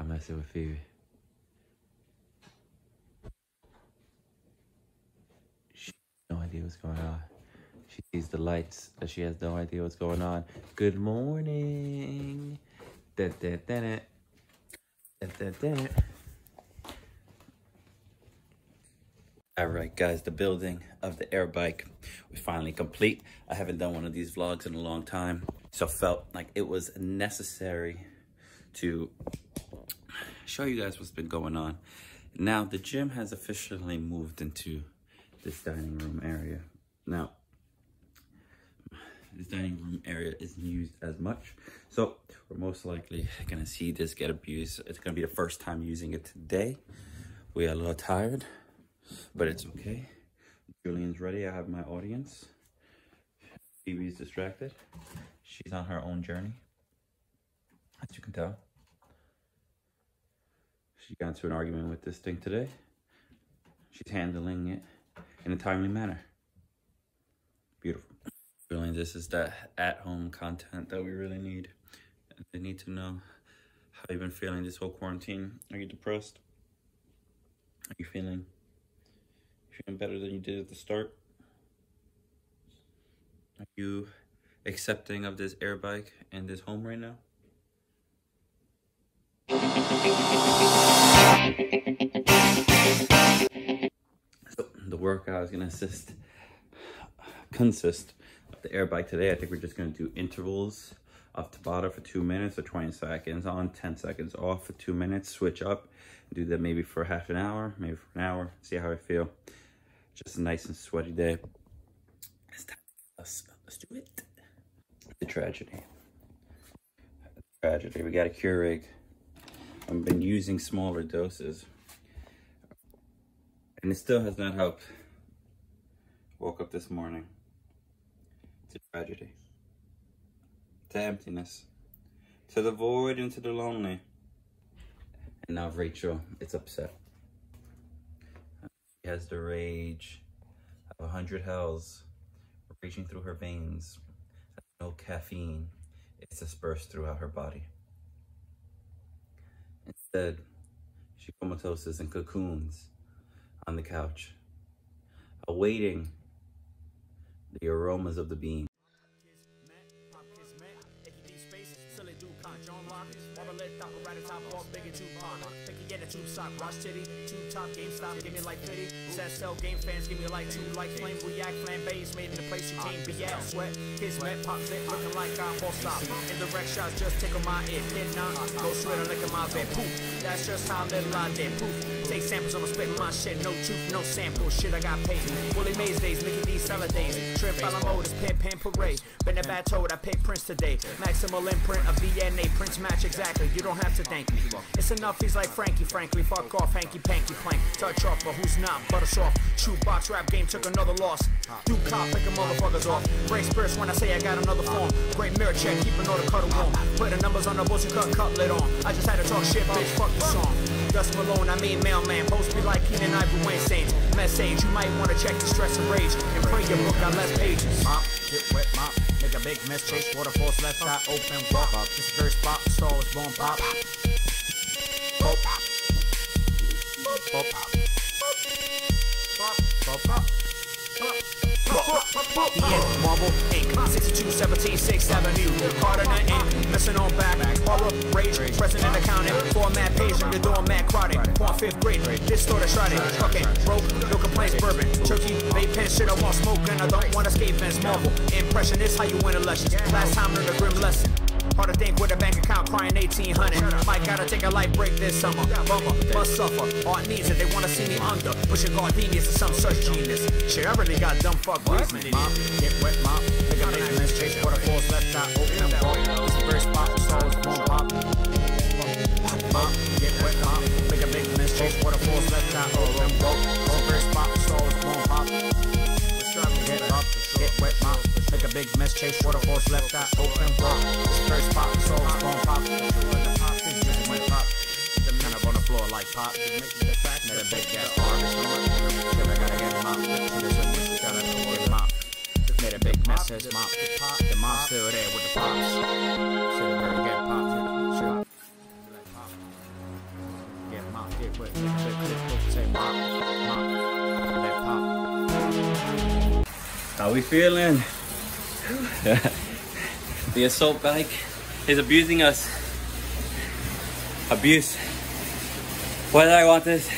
I'm messing with Phoebe. She has no idea what's going on. She sees the lights, but she has no idea what's going on. Good morning. Da, da, da, da. Da, da, da. All right, guys, the building of the air bike was finally complete. I haven't done one of these vlogs in a long time, so felt like it was necessary to show you guys what's been going on. Now, the gym has officially moved into this dining room area. Now, this dining room area isn't used as much, so we're most likely gonna see this get abused. It's gonna be the first time using it today. We are a little tired, but it's okay. Julian's ready. I have my audience. Phoebe's distracted. She's on her own journey, as you can tell. She got into an argument with this thing today. She's handling it in a timely manner. Beautiful. Julian, this is that at-home content that we really need. They need to know how you've been feeling this whole quarantine. Are you depressed? Are you feeling feeling better than you did at the start? Are you accepting of this air bike and this home right now? Workout is gonna assist consist of the air bike today. I think we're just gonna do intervals of Tabata for two minutes or 20 seconds on, 10 seconds off for two minutes, switch up, do that maybe for half an hour, maybe for an hour, see how I feel. Just a nice and sweaty day. It's time. Let's, let's do it. The tragedy. Tragedy. We got a Keurig. I've been using smaller doses. And it still has not helped. Woke up this morning. to tragedy. To emptiness. To the void and to the lonely. And now Rachel is upset. She has the rage of a hundred hells raging through her veins. No caffeine is dispersed throughout her body. Instead, she comatoses and cocoons on the couch, awaiting the aromas of the bean. Tube sock, watch titty, tube top, GameStop, give me like pity. Sell game fans, give me like two, like flame, react, flambe's made in the place you can't be at. Sweat, kids met, pop it, looking like I'm full stop. In the wreck shots, just tickle my ear, hit not, go straight and lick my bed, poof. That's just how little I did, poof. Take samples, I'ma spit my shit, no truth, no sample, shit I got paid. Willie Mays days, Mickey D salad days, trip on motors, pin pin parade. Been a bad toad, I picked Prince today. Maximal imprint of DNA, Prince match exactly, you don't have to thank me. It's enough, he's like Frankie, frankly, fuck off, hanky panky plank. Touch off, but who's not, butter soft. Shoot box rap game took another loss. Do cop, pick a motherfuckers off. Break spirits when I say I got another form. Great mirror check, keep another cuddle warm. Put the numbers on the bullshit cut cutlet on. I just had to talk shit, bitch, fuck the song. Gus Malone, I mean mailman. Post be like Keenen Ivory Wayne Saints. Message, you might wanna check the stress and rage. And pray your book got less pages. Mop, get wet, mop. Make a big mess, chase waterfalls, left eye open, walk up. This very spot, star was born pop. Pop. Pop. Pop. Pop. Pop. Yeah, Marble Inc. 62, 17, 6th Avenue. Harder than ink. Messing on back. Horror, rage. President accountant. Format page the door, mad crowded. Point fifth grade. This store that's shrouded. Trucking. Broke. No complaints, bourbon. Turkey. Vape pen. Shit, I want smoke and I don't want escape fence. Marvel. Impression is how you win elections. Last time learned a grim lesson. Crying 1800. Might gotta take a light break this summer. Bummer, must suffer. Art needs it, they wanna see me under. Pushing gardenias to some such genius. Shit, I really got dumb fuck reasoning. Mop, get wet, mop. Make a big mess, chase waterfalls, left eye open and walk. This is very spot, so it's won't pop. Mop, get wet, mop. Make a big mess, chase waterfalls, left eye open and walk. This is very spot, so it's won't pop. Get up, get wet, mop. Make a big mess, chase waterfalls, left eye open, walk. The floor like pop. Made a big ass harvest. Then I gotta get mop. This one gotta get mop. Made a big mess, says mop. The mop's still there with the pops. Shit, better get popped. Shit. shit with the, the clip supposed to say mop, mop, that pop. How we feeling? the assault bike is abusing us. Abuse. Why did I want this?